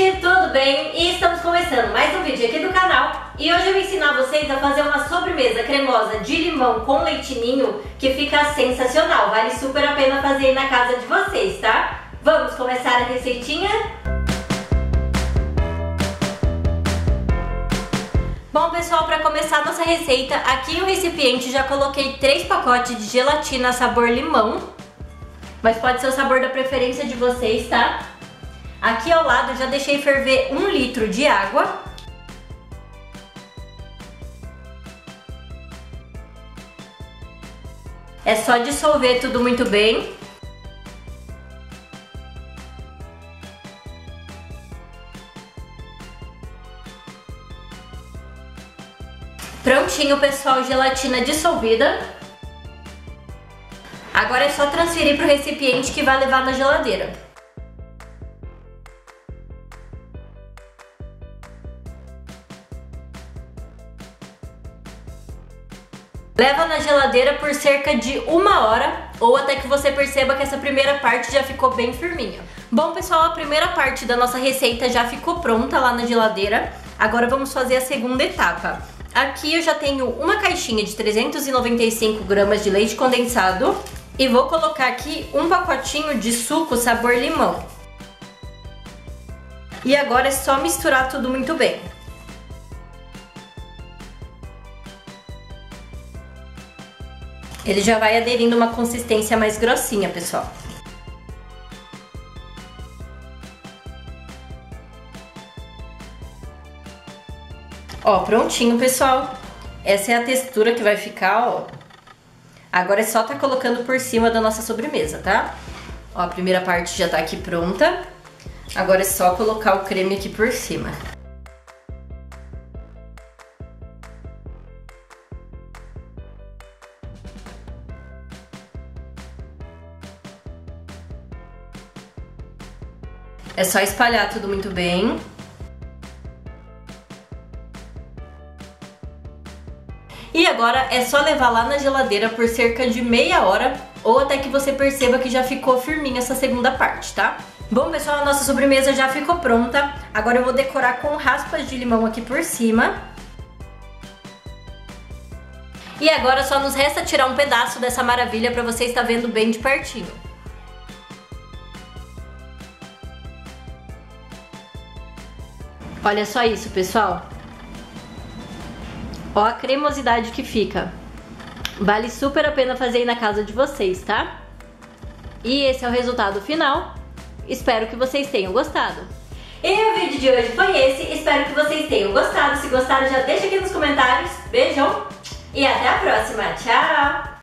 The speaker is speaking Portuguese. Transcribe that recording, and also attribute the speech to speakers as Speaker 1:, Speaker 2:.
Speaker 1: gente, tudo bem? E estamos começando mais um vídeo aqui do canal e hoje eu vou ensinar vocês a fazer uma sobremesa cremosa de limão com leitinho que fica sensacional, vale super a pena fazer aí na casa de vocês, tá? Vamos começar a receitinha? Bom pessoal, para começar nossa receita, aqui no recipiente já coloquei 3 pacotes de gelatina sabor limão mas pode ser o sabor da preferência de vocês, tá? Aqui ao lado já deixei ferver um litro de água. É só dissolver tudo muito bem. Prontinho, pessoal, gelatina dissolvida. Agora é só transferir para o recipiente que vai levar na geladeira. Leva na geladeira por cerca de uma hora ou até que você perceba que essa primeira parte já ficou bem firminha. Bom pessoal, a primeira parte da nossa receita já ficou pronta lá na geladeira. Agora vamos fazer a segunda etapa. Aqui eu já tenho uma caixinha de 395 gramas de leite condensado e vou colocar aqui um pacotinho de suco sabor limão. E agora é só misturar tudo muito bem. Ele já vai aderindo uma consistência mais grossinha, pessoal. Ó, prontinho, pessoal. Essa é a textura que vai ficar, ó. Agora é só tá colocando por cima da nossa sobremesa, tá? Ó, a primeira parte já tá aqui pronta. Agora é só colocar o creme aqui por cima. É só espalhar tudo muito bem. E agora é só levar lá na geladeira por cerca de meia hora ou até que você perceba que já ficou firminha essa segunda parte, tá? Bom, pessoal, a nossa sobremesa já ficou pronta. Agora eu vou decorar com raspas de limão aqui por cima. E agora só nos resta tirar um pedaço dessa maravilha para você estar vendo bem de pertinho. Olha só isso, pessoal. Ó a cremosidade que fica. Vale super a pena fazer aí na casa de vocês, tá? E esse é o resultado final. Espero que vocês tenham gostado. E o vídeo de hoje foi esse. Espero que vocês tenham gostado. Se gostaram, já deixa aqui nos comentários. Beijão e até a próxima. Tchau!